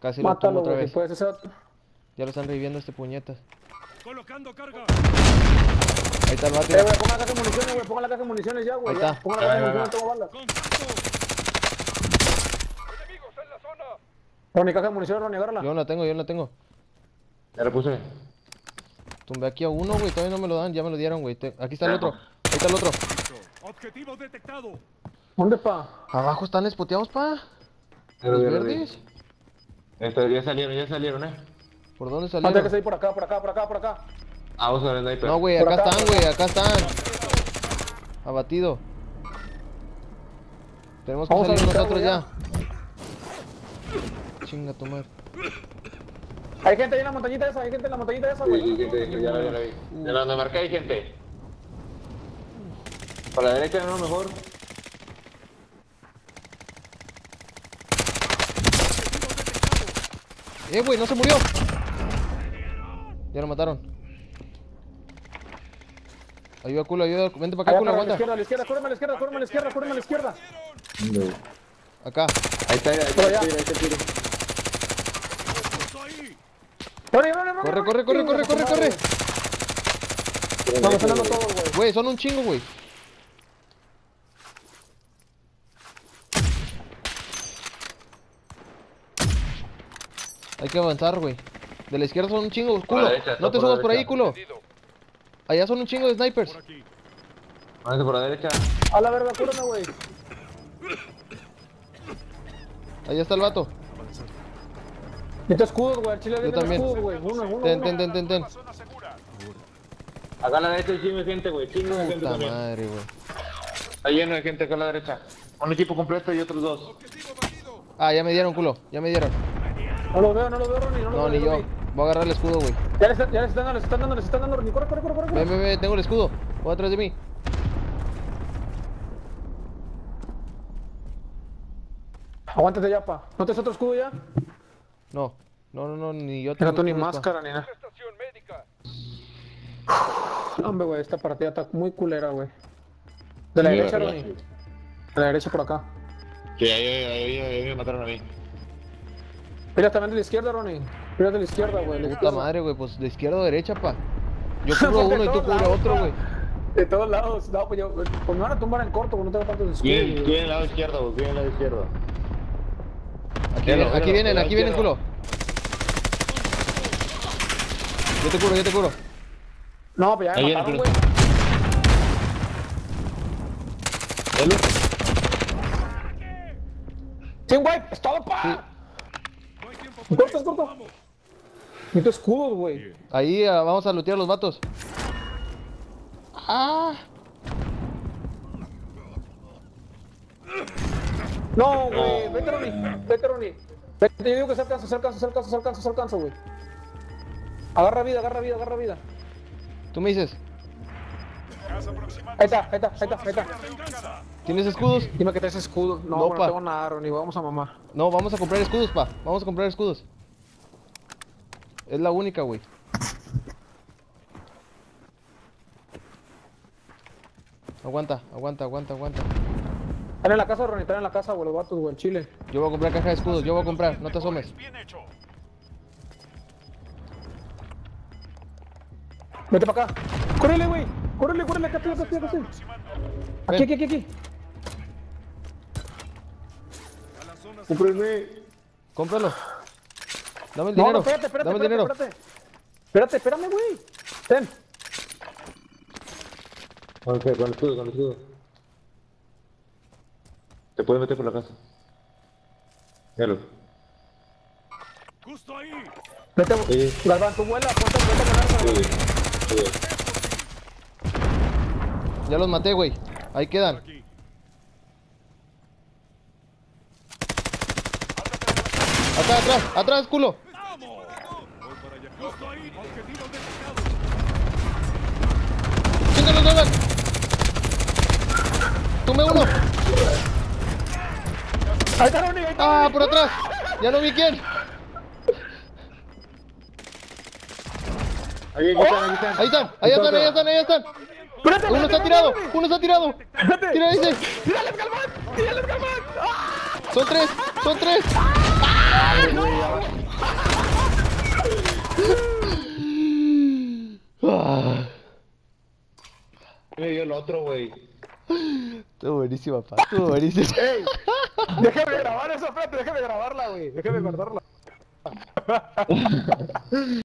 Casi lo Mátalo, tumbo otra güey, vez. puedes ese otro. Ya lo están reviviendo este puñetas. Colocando carga. Ahí está el vato. Eh, güey, ponga la caja de municiones, güey, ponga la caja de municiones ya, güey. Ahí ya. está. Ponga la caja de municiones, tengo balas. Contacto. Enemigos en la zona. Ronnie, caja de municiones, Ronnie, agárrala. Yo no la tengo, yo no la tengo. Ya lo puse. Tumbé aquí a uno, güey. Todavía no me lo dan, ya me lo dieron, güey. Te- Aquí está el otro. Ahí está el otro. Objetivo detectado. ¿Dónde, pa? Abajo están espoteados, pa. Los vi, verdes. Esto, ya salieron, ya salieron, eh. ¿Por dónde Antes que salieron? salir por acá, por acá, por acá, por acá. Ah, vamos a ver el sniper. No, güey, acá acá, están, güey, acá están. Abatido. Tenemos que Vamos a salir buscar, nosotros ya. Chinga tu madre. Hay gente ahí en la montañita esa, hay gente en la montañita esa, Sí, güey. sí, gente, ya la vi, ya la vi. De donde marqué hay gente. Por la derecha no, mejor. Eh, güey, no se murió. Ya lo mataron. Ayuda, culo, ayuda. Vente para acá, culo, aguanta. izquierda, a la izquierda, córreme a la izquierda, córreme a la izquierda, córreme a la izquierda. Acá. Ahí está, ahí está, ahí allá. está, ahí está el tiro. Corre, corre, corre, corre, corre, corre. Estamos cenando todos, güey. Güey, son un chingo, güey. Hay que avanzar, güey. De la izquierda son un chingo, culo. derecha, No te subas por ahí, culo. Allá son un chingo de snipers. Váyanse por la derecha. A la verga, cúrame, güey. Allá está el vato. Necesito escudos, güey. Chile Yo también. escudos, güey. Uno, uno, Ten, ten, ten, ten. Acá a la derecha hay chingo de gente, güey. Chingo de gente también. madre, güey. Está lleno de gente acá a la derecha. Un equipo completo y otros dos. Ah, ya me dieron, culo. Ya me dieron. No lo veo, no lo veo, Ronnie. No, lo No, veo, ni yo. Ronnie. Voy a agarrar el escudo, güey. Ya les, ya les están dando, les están dando, les están dando, Ronnie. Corre, corre, corre, corre. Ven, ven, ven, tengo el escudo. Voy atrás de mí. Aguántate ya, pa. ¿No te otro escudo ya? No, no, no, no, ni yo No tengo tengo ni máscara ni nada. Hombre, güey, esta partida está muy culera, güey. De la Sí, derecha. Ronnie. De la derecha por acá. Sí, ahí, ahí, ahí, ahí, ahí me mataron a mí. Mira, también de la izquierda, Ronnie. Mira de la izquierda, güey. de la Puta izquierda. madre, güey, pues de izquierda a derecha, pa. Yo cubro De uno y tú cubres otro, güey. De todos lados. No, pues yo. Pues me van a tumbar en corto, güey. No tengo tantos escudos. Bien, güey. bien el lado izquierdo, güey, bien el lado izquierdo. Aquí, vienen, aquí vienen, aquí vienen, culo. Yo te curo, yo te curo. No, pues ya Ahí me viene, mataron, culo. güey. Sí, güey. Es todo, pa. Tiempo Corta. Necesito escudos, güey. Ahí ah, vamos a lootear a los vatos. Ah, No, güey. Vete, Ronnie. Vete, Ronnie. Vete, yo digo que se alcanza, se alcanza, se alcanza, se alcanza, se alcanza, güey. Agarra vida, agarra vida, agarra vida. tú me dices. Ahí está, ahí está, ahí está, ahí está. ¿tienes escudos? Dime que traes escudo. No, No, no, pa. tengo nada, Ronnie. Vamos a mamá. No, vamos a comprar escudos, pa. Vamos a comprar escudos. Es la única, güey. Aguanta, aguanta, aguanta, aguanta. Están en la casa, Ronnie. Están en la casa, güey. Los vatos, güey. En Chile. Yo voy a comprar caja de escudos, yo voy a comprar, no te asomes. Bien hecho. Vete para acá. Córrele, güey. Córrele, córrele. Acá estoy, acá estoy, acá estoy. Aquí, aquí, aquí, aquí. Cómpralo. Dame el dinero. no, espérate, espérate, Dame el espérate, dinero. espérate. Espérate, espérame, güey. Ten. Ok, con el escudo, con el escudo. Te puedes meter por la casa. Míralo. Justo ahí. Vete, Sí. Galván, tu vuela. Ponte, vete a ganar, Sube, güey. Ya los maté, güey. Ahí quedan. Acá, atrás, atrás, culo. Ahí. Chingalos. Tume uno. Ahí está, Ronnie. Ahí. Ah, por atrás. Ya no vi quién. Ahí, están, aquí están. Ahí están, ahí están, ahí están, ahí están. Espérate, Uno está tirado, uno está tirado. Tira ese. ¡Tírale el calmán! ¡Tírale el calmán! ¡Ah! Son tres, son tres. Ah, Me dio el otro, güey. Estuvo buenísima, pa. Estuvo buenísima. ¡Ey! Déjame grabar esa, espérate, déjame grabarla, güey. Déjame guardarla.